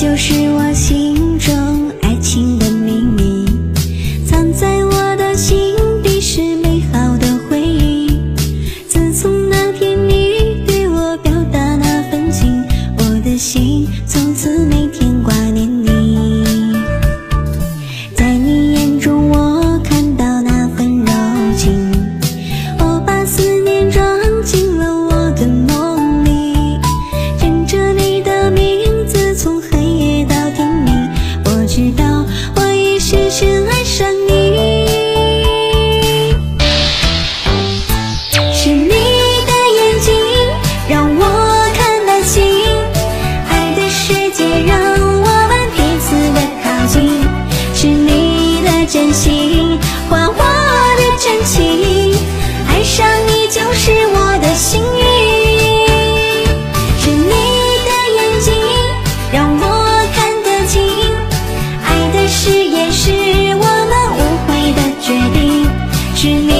就是我心真心换我的真情爱上你就是我的幸运是你的眼睛让我看得清爱的誓言是我们无悔的决定。是你